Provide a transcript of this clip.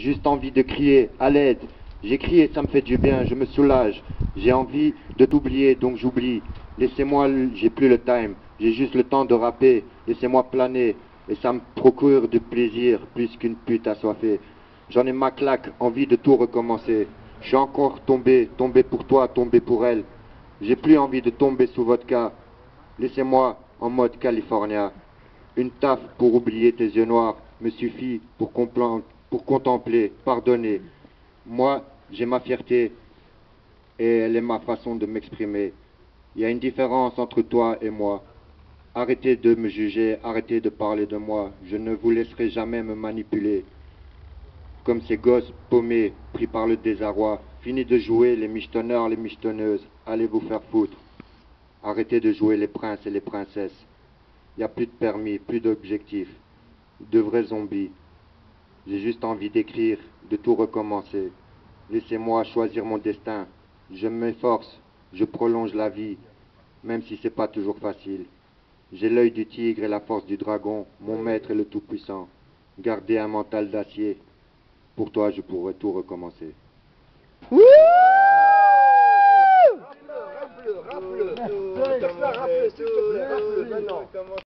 Juste envie de crier à l'aide. J'ai crié, ça me fait du bien, je me soulage. J'ai envie de t'oublier, donc j'oublie. Laissez-moi, j'ai plus le time. J'ai juste le temps de rapper. Laissez-moi planer. Et ça me procure du plaisir plus qu'une pute assoiffée. J'en ai ma claque, envie de tout recommencer. Je suis encore tombé, tombé pour toi, tombé pour elle. J'ai plus envie de tomber sous votre cas. Laissez-moi en mode California. Une taf pour oublier tes yeux noirs me suffit pour, pour contempler, pardonner. Moi, j'ai ma fierté et elle est ma façon de m'exprimer. Il y a une différence entre toi et moi. Arrêtez de me juger, arrêtez de parler de moi. Je ne vous laisserai jamais me manipuler. Comme ces gosses paumés, pris par le désarroi. Fini de jouer les michetonneurs, les michetonneuses. Allez vous faire foutre. Arrêtez de jouer les princes et les princesses. Il n'y a plus de permis, plus d'objectifs. De vrais zombies. J'ai juste envie d'écrire, de tout recommencer. Laissez-moi choisir mon destin. Je m'efforce, je prolonge la vie, même si c'est pas toujours facile. J'ai l'œil du tigre et la force du dragon, mon maître est le Tout-Puissant. Gardez un mental d'acier. Pour toi, je pourrais tout recommencer.